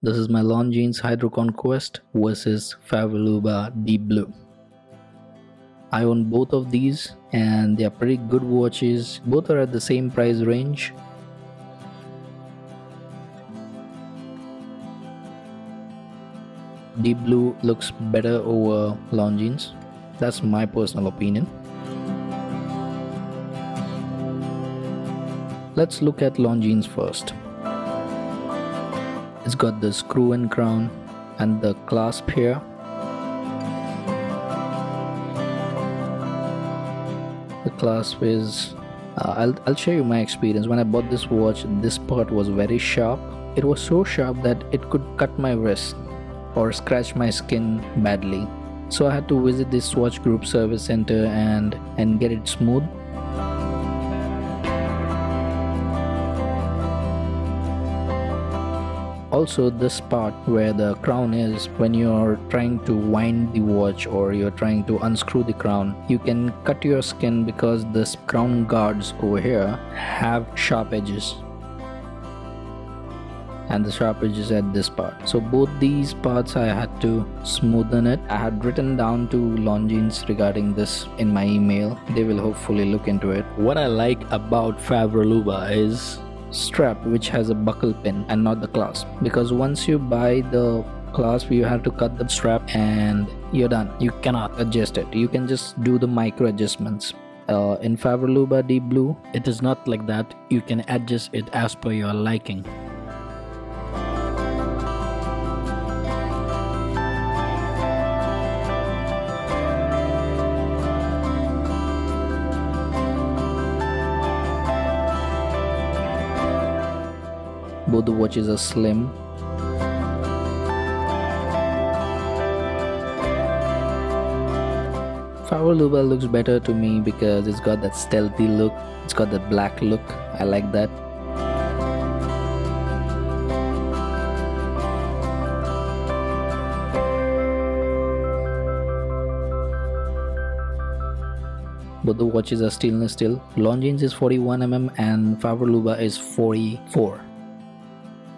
This is my Longines Hydro Conquest versus Favre Leuba Deep Blue. I own both of these and they are pretty good watches. Both are at the same price range. Deep Blue looks better over Longines. That's my personal opinion. Let's look at Longines first. It's got the screw and crown and the clasp here. The clasp is uh, I'll, I'll show you my experience. When I bought this watch this part was very sharp. It was so sharp that it could cut my wrist or scratch my skin badly. So I had to visit this Swatch Group service center and and get it smooth also this part where the crown is when you're trying to wind the watch or you're trying to unscrew the crown you can cut your skin because this crown guards over here have sharp edges. And the sharp edges at this part. So both these parts i had to smoothen it. I had written down to longines regarding this in my email. They will hopefully look into it. What i like about Favre Leuba is strap which has a buckle pin and not the clasp. Because once you buy the clasp you have to cut the strap and you're done. You cannot adjust it. You can just do the micro adjustments. Uh, in Favre Leuba Deep Blue it is not like that. You can adjust it as per your liking both the watches are slim. Favre Leuba looks better to me because it's got that stealthy look. It's got that black look. I like that. Both the watches are stainless steel. Longines is 41mm and Favre Leuba is 44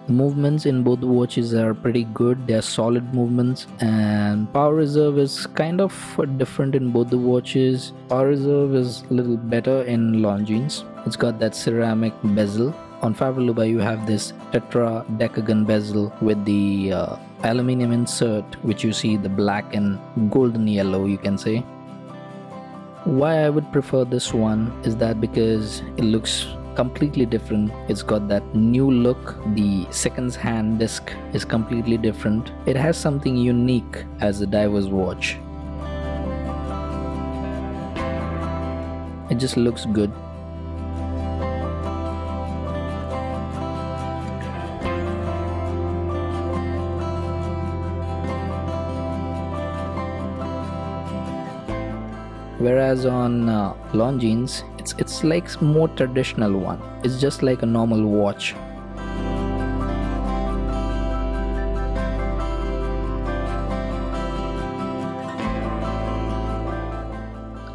movements in both watches are pretty good. They're solid movements and power reserve is kind of different in both the watches. Power reserve is a little better in longines it's got that ceramic bezel. On Favre Leuba you have this tetra decagon bezel with the uh, aluminium insert which you see the black and golden yellow you can say. Why I would prefer this one is that because it looks completely different. It's got that new look. The seconds hand disc is completely different. It has something unique as a diver's watch. It just looks good whereas on uh, Longines it's it's like more traditional one. It's just like a normal watch.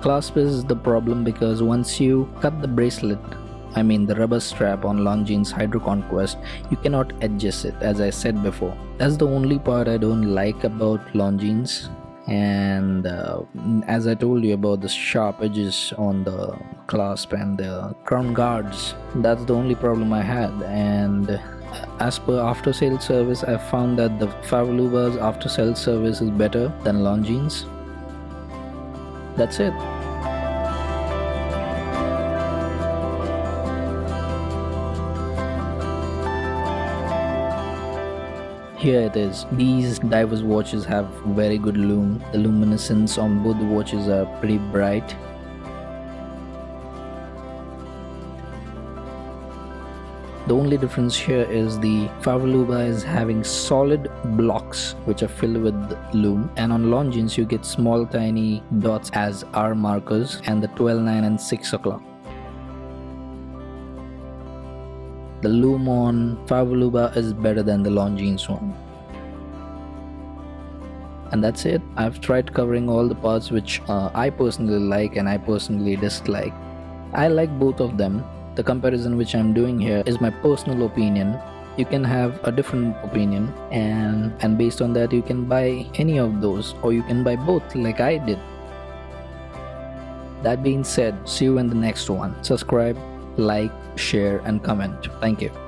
Clasp is the problem because once you cut the bracelet I mean the rubber strap on Longines Hydro Conquest, you cannot adjust it as I said before. That's the only part I don't like about Longines and uh, as I told you about the sharp edges on the clasp and the crown guards that's the only problem I had. And as per after sales service I found that the Favre Leuba's after sales service is better than Longines. That's it here it is these divers watches have very good lume the luminescence on both the watches are pretty bright The only difference here is the Favre Leuba is having solid blocks which are filled with lume and on Longines you get small tiny dots as hour markers and the 12, 9 and 6 o'clock. The lume on Favre Leuba is better than the Longines one. And that's it. I've tried covering all the parts which uh, I personally like and I personally dislike. I like both of them. The comparison which I'm doing here is my personal opinion you can have a different opinion and and based on that you can buy any of those or you can buy both like I did. That being said, see you in the next one. Subscribe, like, share and comment. Thank you.